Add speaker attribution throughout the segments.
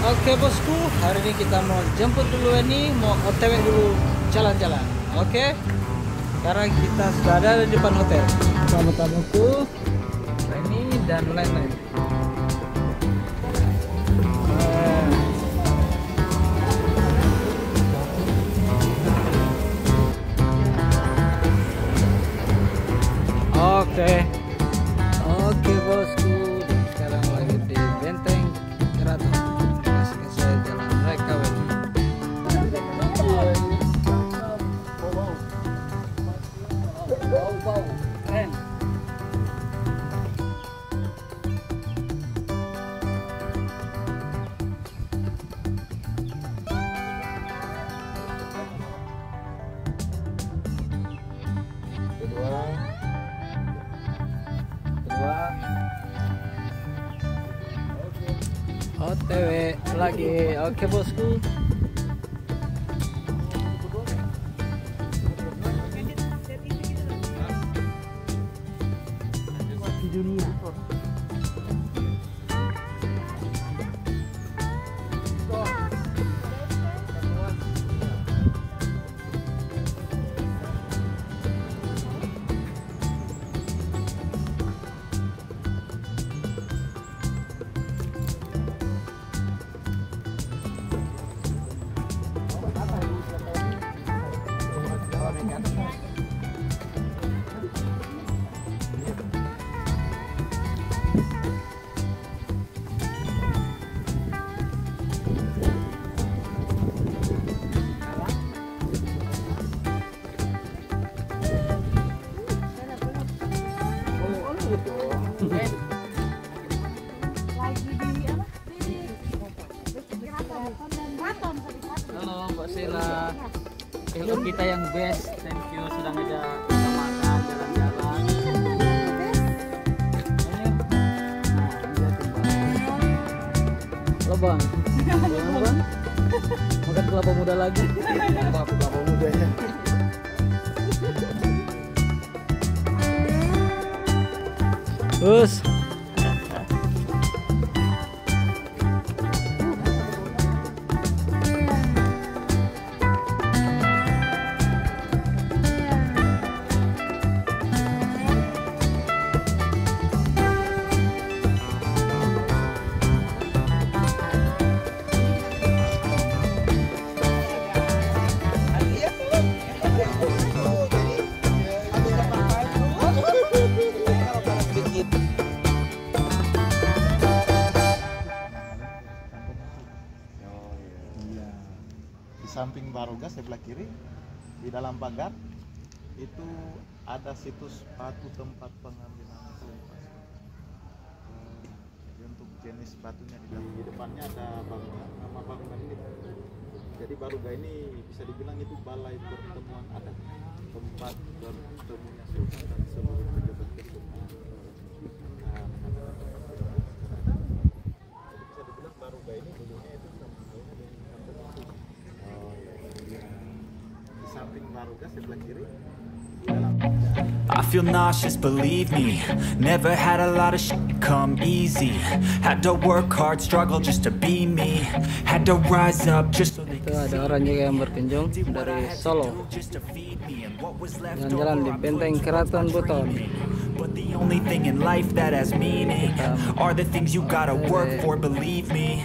Speaker 1: Oke bosku, hari ini kita mau jemput dulu ini, mau otw dulu jalan-jalan. Oke, sekarang kita sudah ada di depan hotel. Tamu-tamuku, ini dan lain-lain. Kedua, kedua, OTW lagi, oke bosku. Di dunia. Hello kita yang best. Thank you sudah ngajak kita makan jalan-jalan. Halo Bang. Gimana Bang? Makan kelapa muda lagi. Kelapa kelapa muda ya. Terus
Speaker 2: samping Baroga sebelah kiri, di dalam pagar itu ada situs batu tempat pengambilan pasir. Hmm, Jadi untuk jenis batunya di dalam di depannya ada bangunan, nama bangunan ini. Jadi Baroga ini bisa dibilang itu balai pertemuan adat, tempat bertemunya sultan dan seluruh pejabat kesultanan. Nah, jadi bisa dibilang Baroga ini dulunya itu sama halnya dengan kampung itu. Oh iya. Di samping Baroga sebelah kiri di dalam
Speaker 3: I feel nauseous, believe me. Never had a lot of shit come easy. Had to work hard, struggle just to be me. Had to rise up just so they
Speaker 1: itu ada orang juga yang berkunjung dari Solo jalan-jalan di benteng keraton Buton.
Speaker 3: But the only thing in life that has meaning are the things you gotta work for, believe me.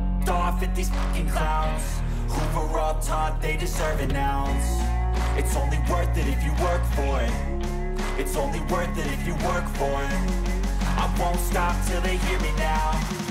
Speaker 3: I'm off at these fucking clowns were all taught they deserve an ounce. It's only worth it if you work for it. It's only worth it if you work for it. I won't stop till they hear me now.